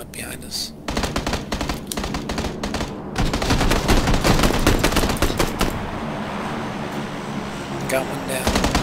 truck behind us. Got one down.